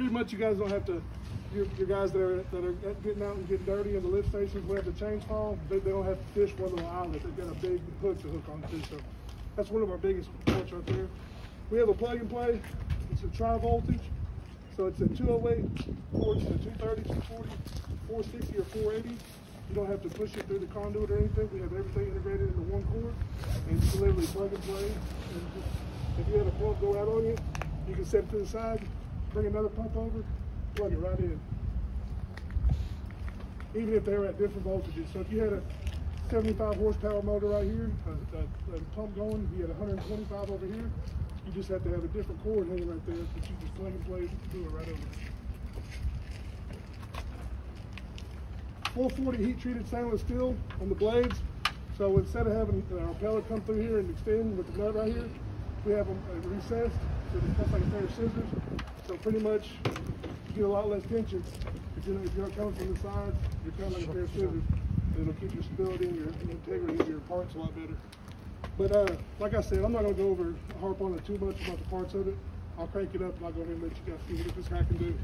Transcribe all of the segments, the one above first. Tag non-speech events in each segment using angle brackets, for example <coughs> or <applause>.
pretty much you guys don't have to. Your, your guys that are that are getting out and getting dirty in the lift stations where the chains fall, they, they don't have to fish one little outlet. They've got a big hook to hook onto. So that's one of our biggest ports right there. We have a plug and play. It's a tri voltage. So it's a 208 ports, a 230, 240, 460, or 480. You don't have to push it through the conduit or anything. We have everything integrated into one cord, and it's literally plug and play. And if you had a pump go out on you, you can set it to the side, bring another pump over, plug it right in. Even if they're at different voltages. So if you had a 75 horsepower motor right here, a, a, a pump going, you had 125 over here, you just have to have a different cord hanging right there, but you just plug and play, do it right over. 440 heat treated stainless steel on the blades. So instead of having uh, our pellet come through here and extend with the nut right here, we have them uh, recessed so cut like a pair of scissors. So pretty much you get a lot less tension. If you're, not coming from the sides, you're cutting like a pair of scissors. It'll keep your stability and your integrity of your parts a lot better. But uh, like I said, I'm not gonna go over harp on it too much about the parts of it. I'll crank it up and I'll go ahead and let you guys see what this guy can do.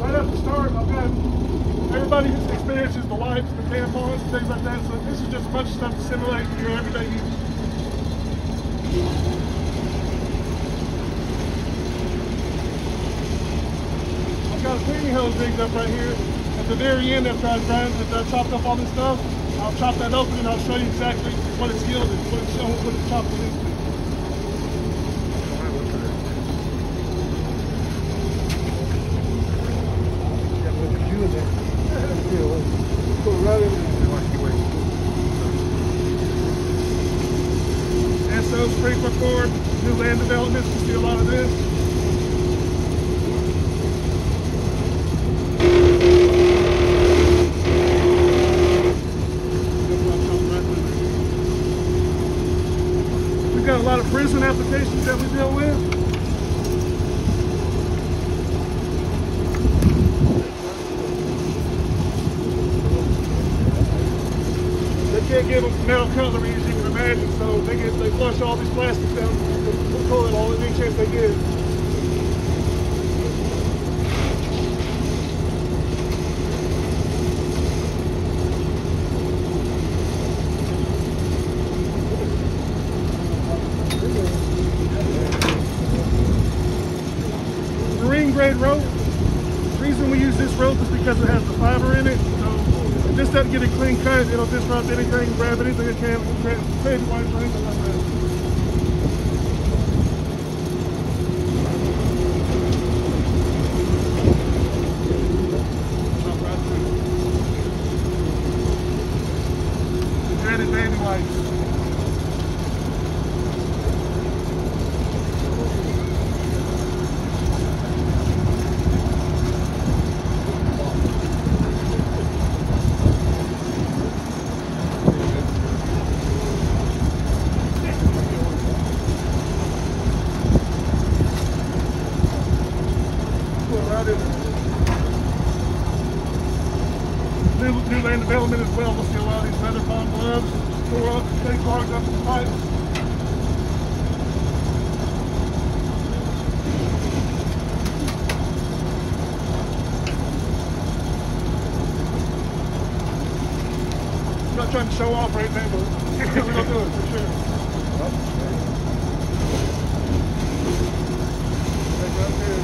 Right off the start, I've got everybody experiences the lights, the tampons, things like that. So this is just a bunch of stuff to simulate your everyday use. I've got a cleaning hose rigged up right here. At the very end, after I grind, after I chopped up all this stuff, I'll chop that open and I'll show you exactly what it's yielded, what it's, what it's chopped it into. Put it right in there. SO new land developments, you see a lot of this. We've got a lot of prison applications that we deal with. They can't give them metal cutlery imagine, so they get they flush all these plastics down the toilet all any chance they get. Marine grade rope. The reason we use this rope is because it has the fiber in it. So this doesn't get a clean cut, it'll disrupt anything, grab anything it can, create white or anything like that. Chop right through. Dreaded baby wipes. New, new land development as well. We'll see a lot of these feather pond gloves, tore up, stay clogged up pipes. I'm not trying to show off right now, but <laughs> we're gonna do it for sure. Right right there.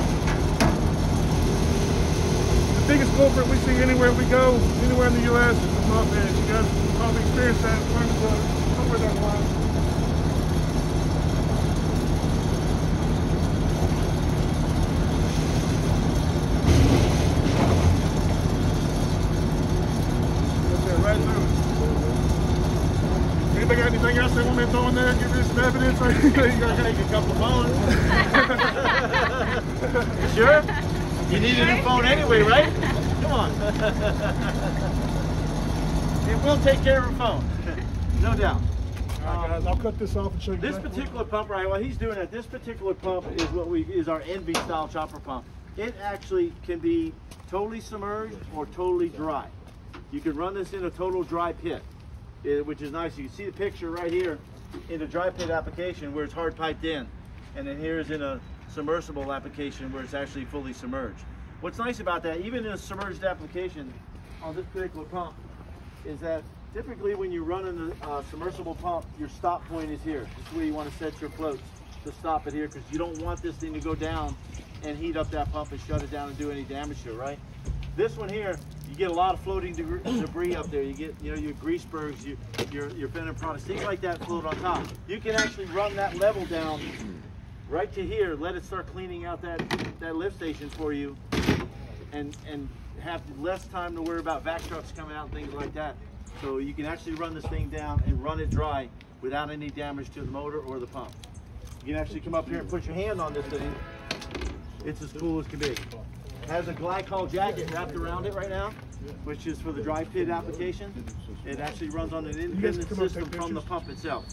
The biggest culprit we see anywhere we go, anywhere in the U.S. is the head. You guys probably experienced that learned to somewhere down the line. Right through. Anybody got anything else they want me to throw in there? Give you some evidence? you gotta take a couple phones. <laughs> <laughs> Sure? You need a new phone anyway, right? Come on. It will take care of a phone. No doubt. All right, guys, I'll cut this off and show you. This exactly particular pump right, while he's doing that, this particular pump is what we is our NV style chopper pump. It actually can be totally submerged or totally dry. You can run this in a total dry pit, eh, which is nice. You can see the picture right here. in a dry pit application where it's hard piped in. And then here's in a submersible application where it's actually fully submerged. What's nice about that, even in a submerged application on this particular pump, is that typically when you're running a uh, submersible pump, your stop point is here. This is where you want to set your floats to stop it here because you don't want this thing to go down and heat up that pump and shut it down and do any damage to it, right? This one here, you get a lot of floating <coughs> debris up there. You get, you know, your grease bergs, your, your, your fender products, things like that float on top. You can actually run that level down right to here, let it start cleaning out that, that lift station for you and, and have less time to worry about vac trucks coming out and things like that. So you can actually run this thing down and run it dry without any damage to the motor or the pump. You can actually come up here and put your hand on this thing. It's as cool as can be. It has a glycol jacket wrapped around it right now, which is for the dry pit application. It actually runs on an independent system from the pump itself.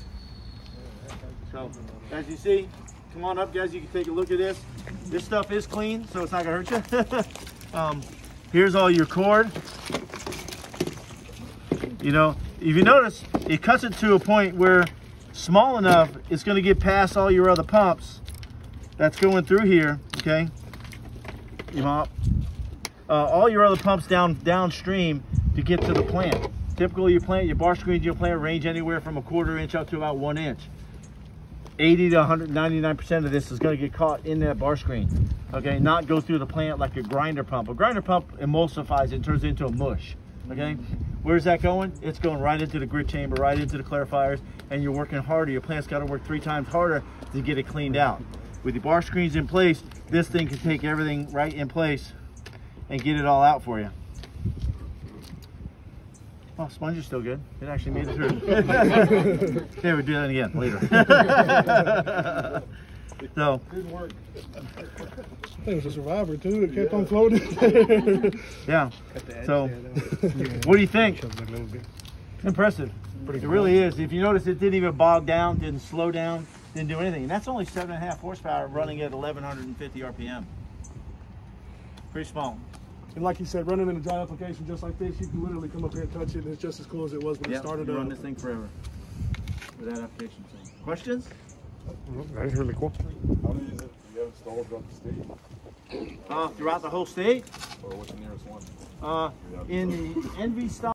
So, as you see, come on up guys, you can take a look at this. This stuff is clean, so it's not gonna hurt you. <laughs> um, here's all your cord. You know, if you notice, it cuts it to a point where small enough, it's gonna get past all your other pumps that's going through here, okay? You mop. uh, all your other pumps down downstream to get to the plant. Typically, your plant, your bar screens, your plant range anywhere from a quarter inch up to about one inch. 80 to 199% of this is going to get caught in that bar screen. Okay, not go through the plant like a grinder pump. A grinder pump emulsifies and turns into a mush. Okay, where's that going? It's going right into the grit chamber, right into the clarifiers, and you're working harder. Your plant's got to work three times harder to get it cleaned out. With the bar screens in place, this thing can take everything right in place and get it all out for you. Oh, sponge is still good. It actually made it through. <laughs> <laughs> yeah, we'll do that again later. <laughs> so, Good work. I think it was a survivor too. It kept on floating. yeah. So, what do you think? Impressive. It really is. If you notice, it didn't even bog down, didn't slow down, didn't do anything. And that's only seven and a half horsepower running at 1150 RPM. Pretty small. And like you said, running in a dry application just like this, you can literally come up here and touch it, and it's just as cool as it was when Yeah, it started you up. run this thing forever with that application. So, questions? That's really cool. How many is it you have installed throughout the state? Uh, throughout the whole state, Or what's the nearest one? uh, in the NV style.